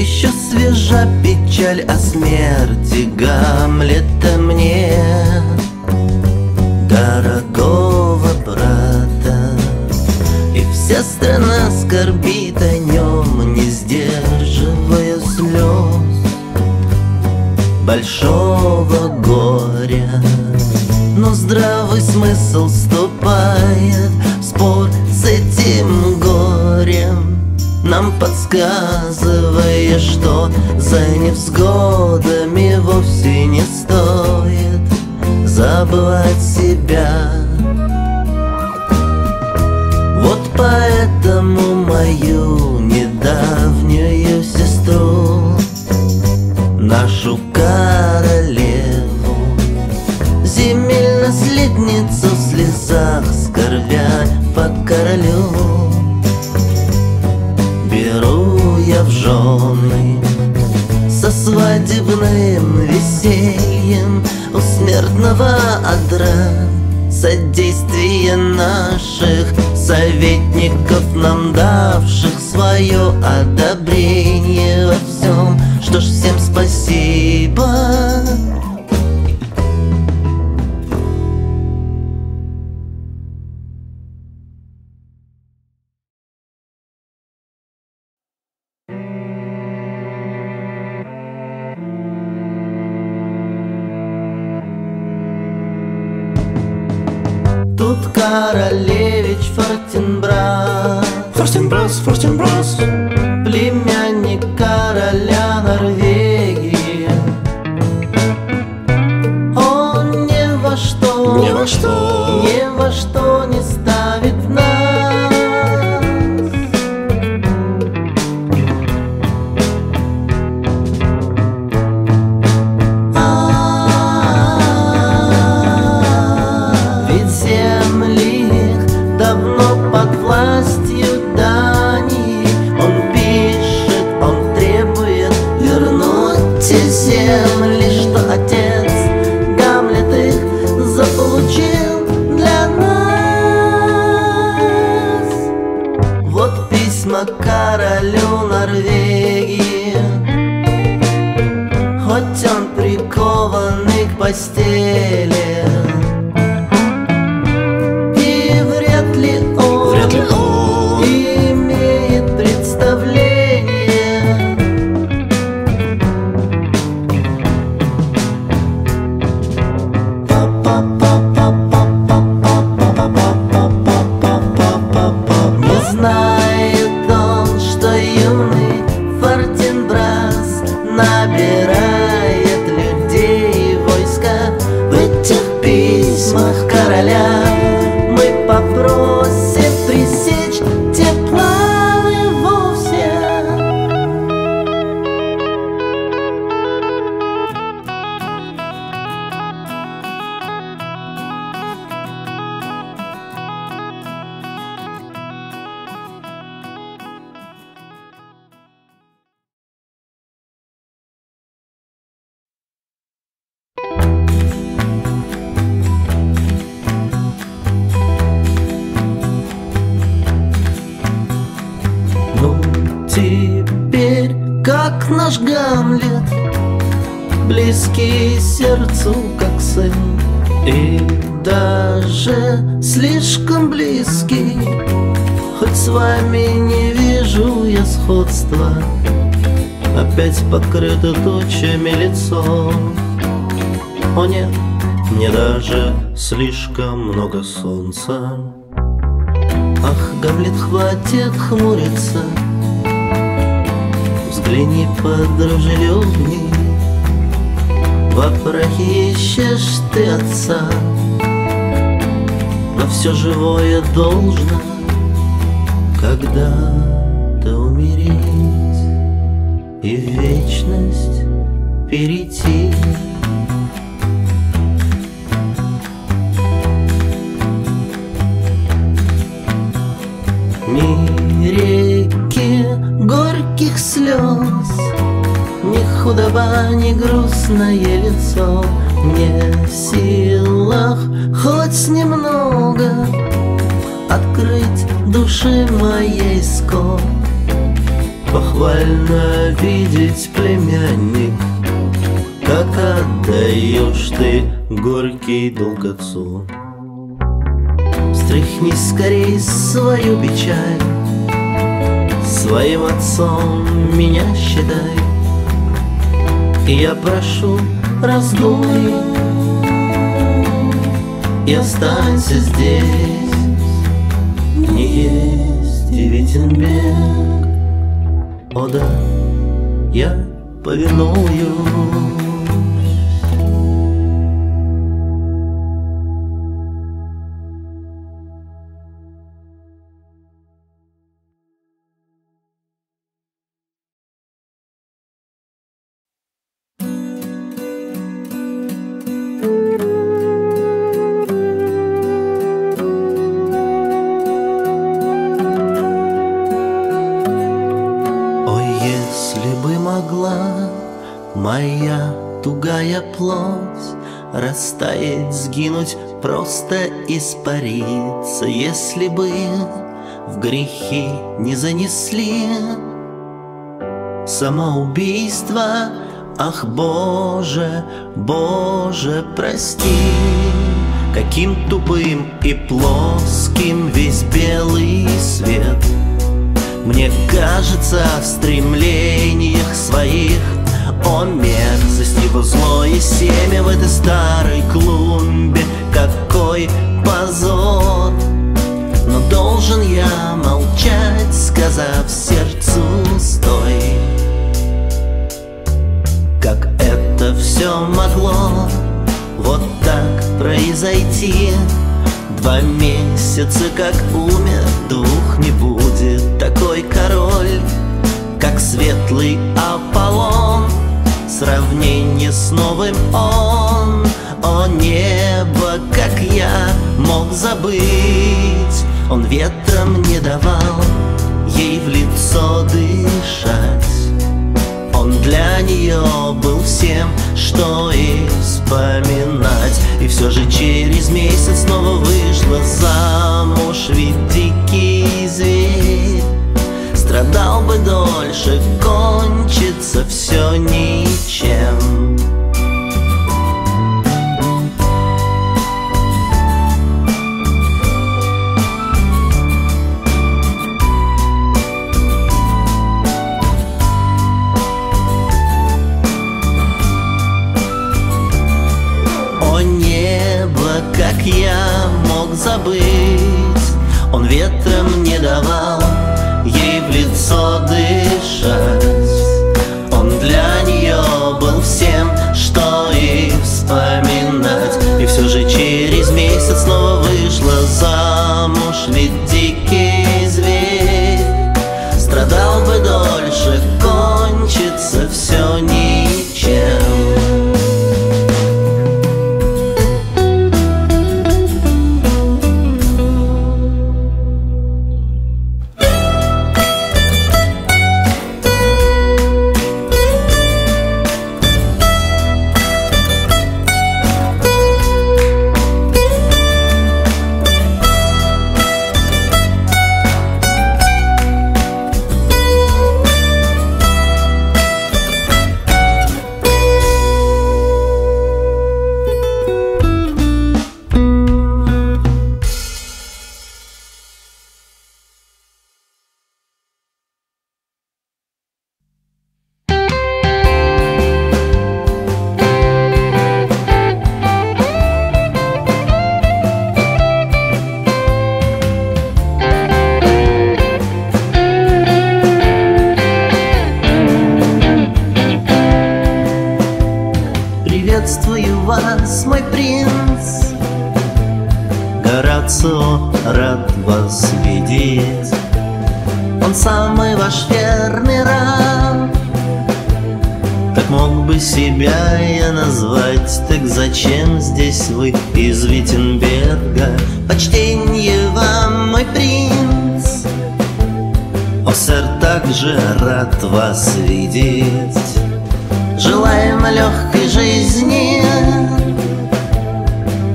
Еще свежа печаль о смерти Гамлета мне Дорогого брата. И вся страна скорбит о нем Не сдерживая слез Большого горя. Но здравый смысл вступает В спор подсказывая, что за невзгодами вовсе не стоит забывать себя. Вот поэтому мою недавнюю сестру, нашу королеву, земель наследницу в слезах скорбя по королю жены Со свадебным весельем у смертного одра Содействие наших советников Нам давших свое одобрение во всем. Что ж, всем спасибо Тут королевич Фортенбрас. Форстенбрас, Форстенбрас Племянник короля он прикованный к постели теперь, как наш Гамлет Близкий сердцу, как сын. И даже слишком близкий Хоть с вами не вижу я сходства. Опять покрыто тучами лицо. О нет, мне даже слишком много солнца. Ах, Гамлет, хватит хмуриться Взгляни подружелюбней Во прахе ищешь ты отца. Но все живое должно Когда-то умереть И в вечность перейти грустное лицо. Не в силах хоть немного Открыть души моей скор. Похвально видеть племянник Как отдаешь ты горький долг отцу. Стряхни скорей свою печаль Своим отцом меня считай я прошу, раздумай И останься здесь. Не есть и Виттенберг О да, я повинуюсь тугая плоть Растаять, сгинуть, просто испариться Если бы в грехи не занесли. Самоубийство, ах, Боже, Боже, прости Каким тупым и плоским весь белый свет. Мне кажется, в стремлениях своих о мерзость старой клумбе. Какой позор! Но должен я молчать, сказав сердцу стой! Как это все могло вот так произойти? Два месяца как умер, двух не будет Такой король, как светлый Аполлон сравнение с новым. Он О небо, как я мог забыть. Он ветром не давал ей в лицо дышать. Он для нее был всем, что и вспоминать И все же через месяц снова вышла замуж Ведь дикий зверь Страдал бы дольше, кончится все ничем я назвать Так зачем здесь вы из Виттенберга? Почтенье вам, мой принц. О, сэр, также рад вас видеть. Желаем легкой жизни.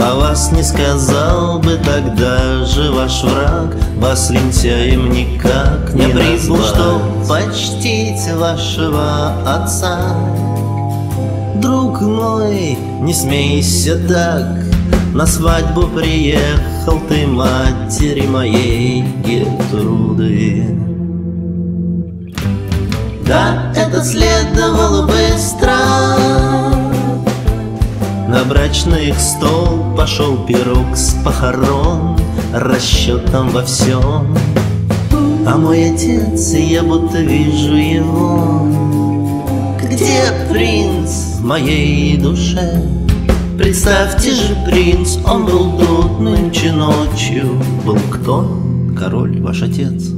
А вас не сказал бы тогда же ваш враг. Вас лентяем никак не прибыл, что почтить вашего отца Друг мой, не смейся так. На свадьбу приехал ты матери моей Гертруды Да, это следовало быстро на брачный стол пошел пирог с похорон Расчетом во всем. А мой отец, я будто вижу его Где принц в моей душе? Представьте же, принц, он был тут нынче ночью Был кто? Король, ваш отец,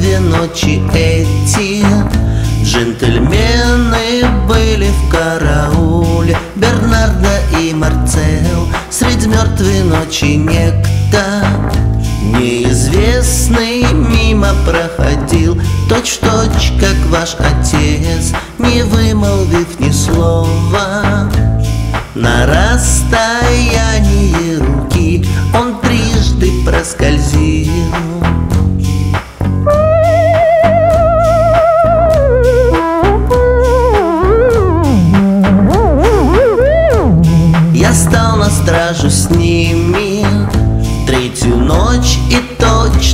две ночи эти. Джентльмены были в карауле Бернарда и Марцел Средь мертвой ночи некто Неизвестный мимо проходил. Точь в точь, как ваш отец Не вымолвив ни слова. На расстоянии руки Он трижды проскользил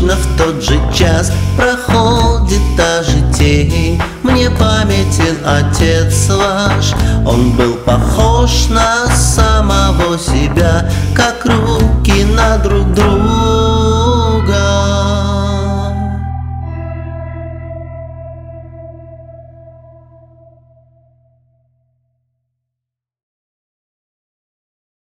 точно в тот же час Проходит та же тень. Мне памятен отец ваш. Он был похож на самого себя Как руки на друг друга